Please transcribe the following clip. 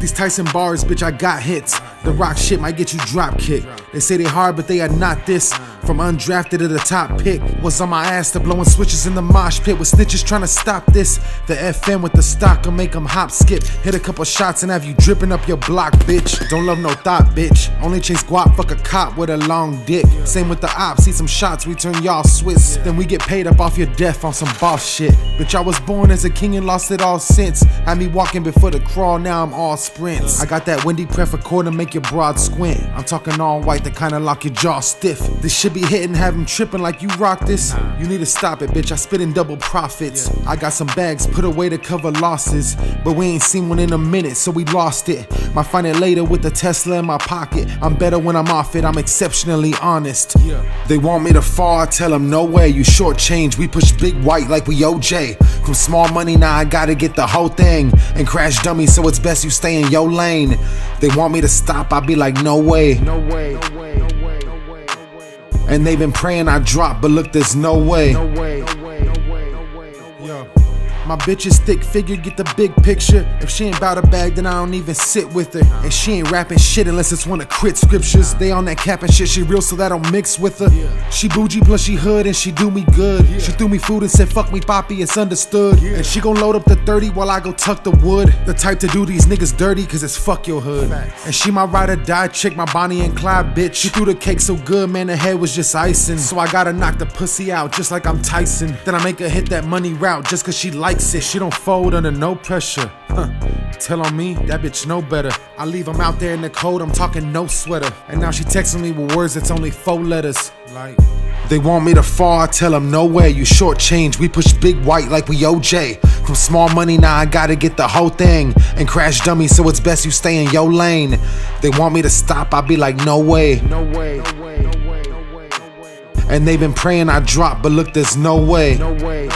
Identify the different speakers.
Speaker 1: These Tyson bars, bitch, I got hits. The rock shit might get you drop kick. They say they hard, but they are not this. From undrafted to the top pick. Was on my ass to blowing switches in the mosh pit with snitches trying to stop this. The FM with the stock will make them hop skip. Hit a couple shots and have you dripping up your block, bitch. Don't love no thought, bitch. Only chase guap, fuck a cop with a long dick. Same with the ops, see some shots, we turn y'all Swiss. Then we get paid up off your death on some boss shit. Bitch, I was born as a king and lost it all since. Had me walking before the crawl, now I'm all sprints. I got that Wendy Pref cord to make your broad squint. I'm talking all white that kinda lock your jaw stiff. This should be hitting, have him tripping like you rock this. You need to stop it, bitch. I spit in double profits. I got some bags put away to cover losses, but we ain't seen one in a minute, so we lost it. Might find it later with the Tesla in my pocket. I'm better when I'm off it, I'm exceptionally honest. They want me to fall, I tell them no way, you short change. We push big white like we OJ. From small money, now I gotta get the whole thing and crash dummy, so it's best you stay in your lane. They want me to stop, I be like, no way. No way. And they've been praying I drop, but look, there's no way. No way. My bitch is thick figure, get the big picture. If she ain't bout a bag, then I don't even sit with her. And she ain't rapping shit unless it's one of crit scriptures. They on that cap and shit, she real, so that don't mix with her. She bougie plus she hood and she do me good. She threw me food and said, fuck me, poppy, it's understood. And she gon' load up the 30 while I go tuck the wood. The type to do these niggas dirty, cause it's fuck your hood. And she my ride or die chick, my Bonnie and Clyde bitch. She threw the cake so good, man, the head was just icing. So I gotta knock the pussy out just like I'm Tyson. Then I make her hit that money route just cause she likes She don't fold under no pressure. Huh. Tell on me, that bitch know better. I leave him out there in the cold, I'm talking no sweater. And now she texting me with words that's only four letters. Like, they want me to fall, I tell them no way, you short change. We push big white like we OJ. From small money, now I gotta get the whole thing and crash dummy, so it's best you stay in your lane. They want me to stop, I be like, no way. No way. And they've been praying I drop, but look, there's no way. No way.